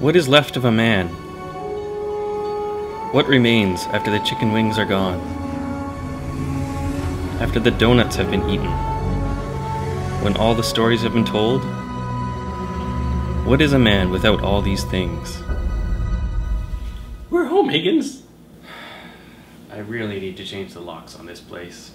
What is left of a man? What remains after the chicken wings are gone? After the donuts have been eaten? When all the stories have been told? What is a man without all these things? We're home, Higgins. I really need to change the locks on this place.